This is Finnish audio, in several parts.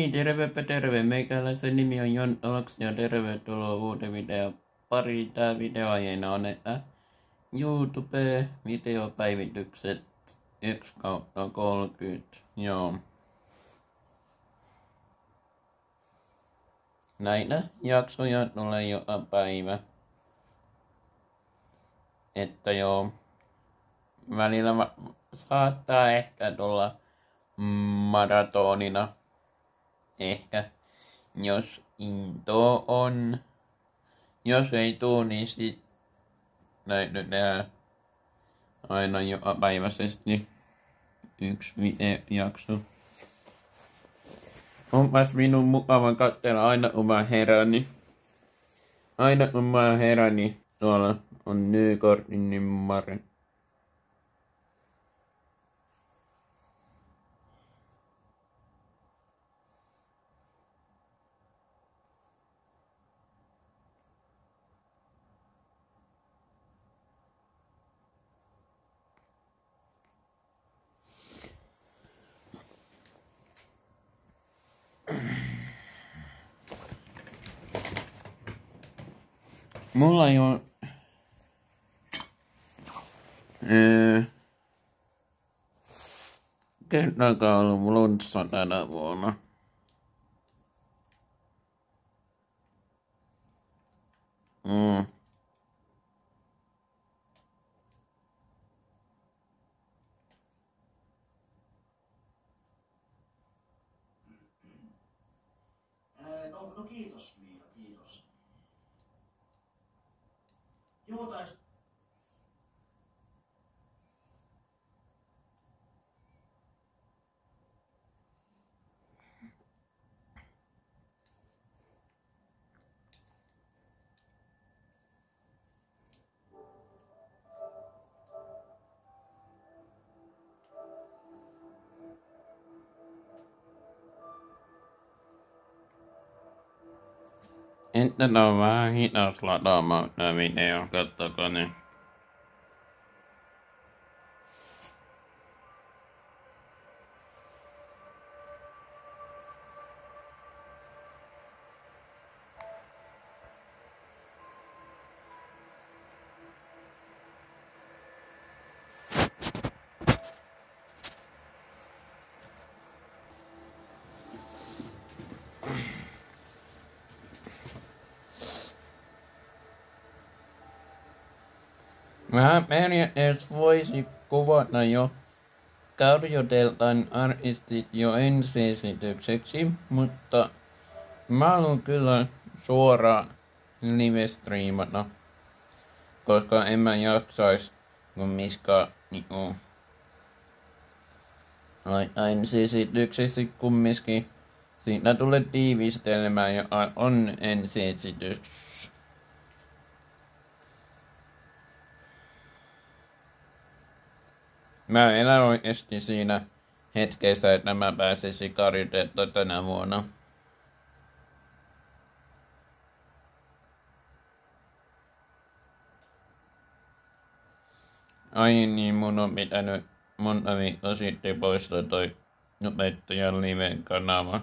niin, tervepä terve. Meikäläisen nimi on Jon Aloks ja tervetuloa uuden video pari. Tää videoaiheena on, että YouTube-videopäivitykset 1 kautta 30. Joo. Näitä jaksoja tulee joka päivä. Että joo. Välillä saattaa ehkä tulla maratonina ehkä. Jos into on. Jos ei tuu, niin sit näitä tehdä aina joka päiväisesti yksi videojakso. Onpas minun mukava katsella aina kun mä heräni. Aina kun mä heräni, tuolla on Nykordin ymmärrän. Mulla ei ole... Öö, kertaakaan ollut flunssa tänä vuonna. Mm. No, no Miina, kiitos. 用だして Joo, tais... Että on vähän hidas lataamaan tää video, kattokaa niin. Mä periaatteessa voisi kuvata jo Karjodeltan artistit jo ensiesitykseksi, mutta mä haluan kyllä suoraan live-striimata, koska en mä jaksais, kun miska niinku laittaa ensiesityksesi kumminkin. Siitä tulee tiivistelmä, joka on ensiesitys. Mä elän oikeesti siinä hetkessä, että mä pääsisin karidetta tänä vuonna. Ai niin, mun on pitänyt monta viikkoa sitten poistaa toi opettajan liven kanava.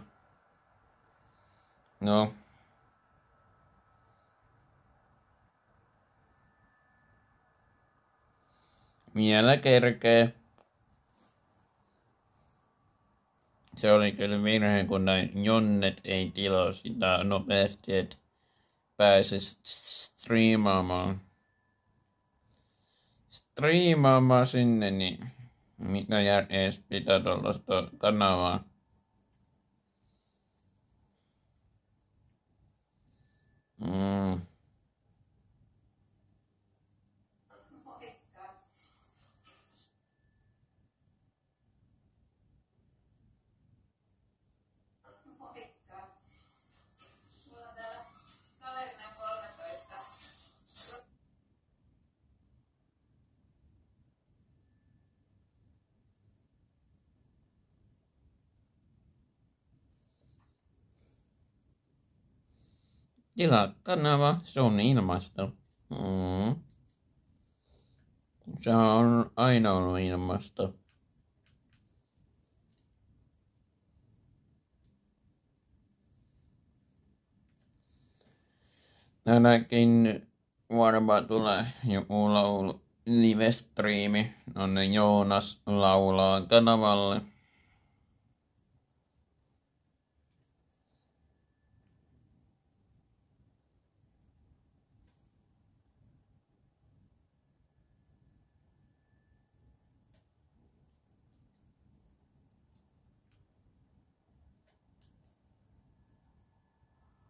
No. Vielä kerkee. Se oli kyllä virhe, kun näin Jonnet ei tilaa sitä nopeasti, että pääse striimaamaan. Striimaamaan sinne, niin mitä järjestä pitää tuollaista kanavaa. Mm. Tilaa kanava, se on ilmasto. Mm. Se on aina ollut ilmasto. Tänäkin varmaan tulee joku laulu live-striimi, no jonne Joonas laulaa kanavalle.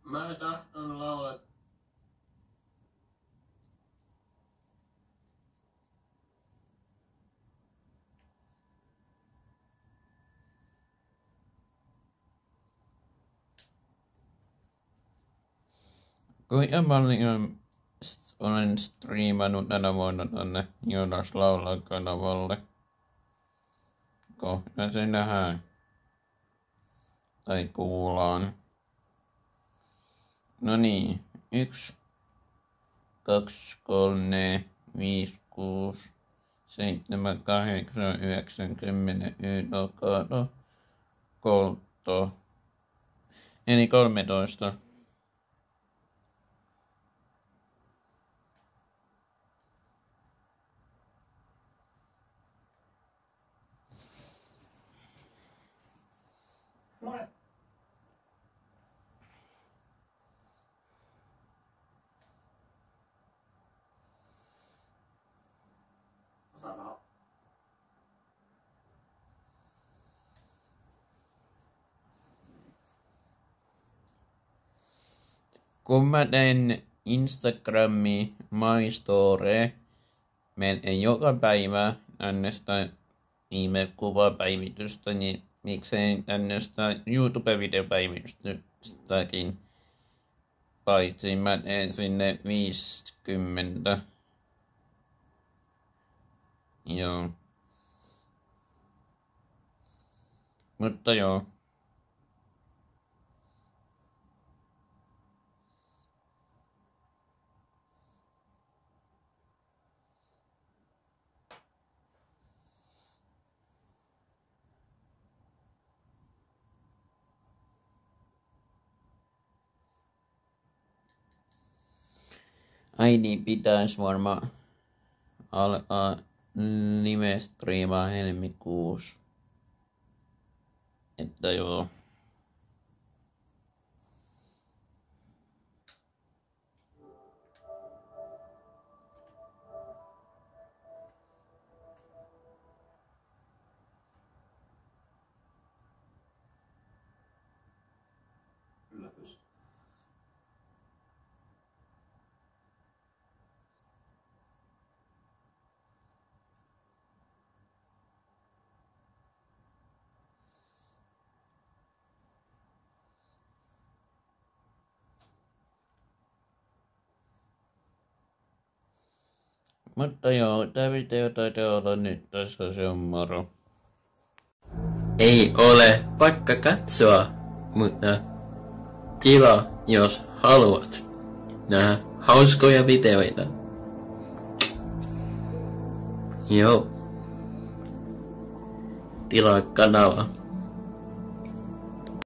Mä tahdon laulaa Kuinka paljon olen striimannut tänä vuonna tonne Joonas laulaa kanavalle? Kohta se nähdään. Tai kuullaan. No niin, yksi, kaksi, kolme, viisi, kuusi, seitsemän, kahdeksan, yhdeksän, kymmenen, yhden, no, kolto. Eli 13. Kun mä teen Instagrami My Story, melkein joka päivä tännöstä ihme kuvapäivitystä, niin miksei tännöstä YouTube-videopäivitystäkin. Paitsi mä teen sinne 50. Joo. Mutta joo. Ai niin, pitäis varmaan alkaa live-striimaa helmikuussa. Että joo. Mutta joo, tää video taitaa olla nyt tässä se on moro. Ei ole pakka katsoa, mutta kiva, jos haluat nähdä hauskoja videoita. Joo. Tilaa kanava.